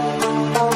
Música